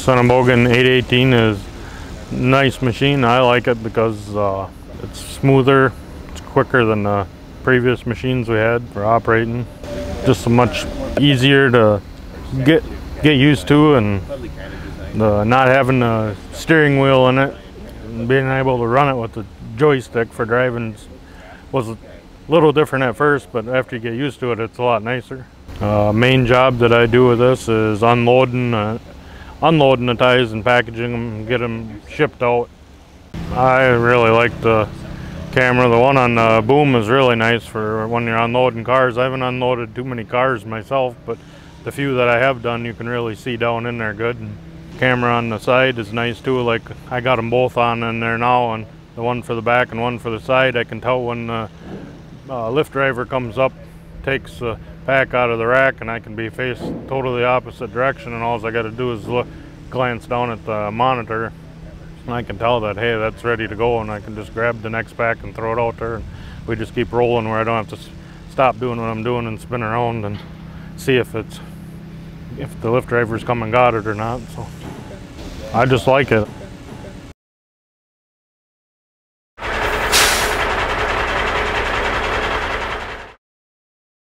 SENNEBOGEN 818 is a nice machine. I like it because uh, it's smoother, it's quicker than the previous machines we had for operating. Just much easier to get get used to and the, not having a steering wheel in it and being able to run it with the joystick for driving was a little different at first, but after you get used to it, it's a lot nicer. Uh, main job that I do with this is unloading, uh, unloading the ties and packaging them, and get them shipped out. I really like the camera. The one on the boom is really nice for when you're unloading cars. I haven't unloaded too many cars myself, but the few that I have done, you can really see down in there good. And camera on the side is nice too. Like I got them both on in there now, and the one for the back and one for the side. I can tell when the uh, lift driver comes up, takes the pack out of the rack, and I can be faced totally opposite direction, and all I got to do is look, glance down at the monitor, and I can tell that hey, that's ready to go, and I can just grab the next pack and throw it out there, and we just keep rolling where I don't have to stop doing what I'm doing and spin around and see if it's if the lift driver's come and got it or not. So I just like it.